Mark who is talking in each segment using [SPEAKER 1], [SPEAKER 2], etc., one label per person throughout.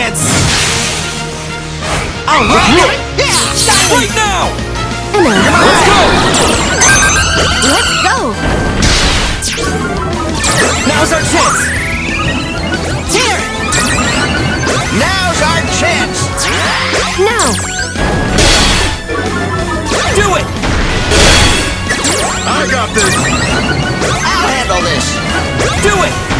[SPEAKER 1] chance! All right! Yeah! Stop right now! Let's go!
[SPEAKER 2] Let's go!
[SPEAKER 1] Now's our chance! Tear!
[SPEAKER 3] Now's our chance!
[SPEAKER 2] Now!
[SPEAKER 1] Do it!
[SPEAKER 3] I got this! I'll handle this!
[SPEAKER 1] Do it!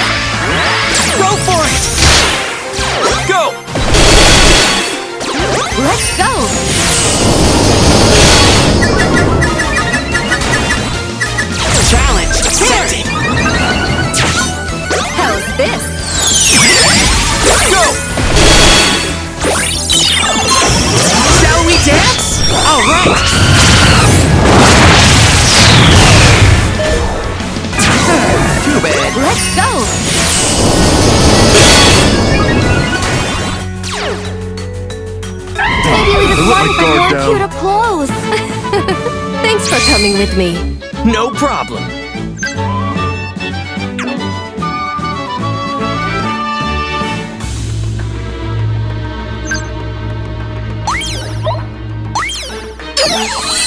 [SPEAKER 1] Let's go! Challenge accepted!
[SPEAKER 2] How's this?
[SPEAKER 1] Go! Shall we dance? All
[SPEAKER 2] more
[SPEAKER 3] down.
[SPEAKER 2] cute applause. Thanks for coming with me.
[SPEAKER 1] No problem.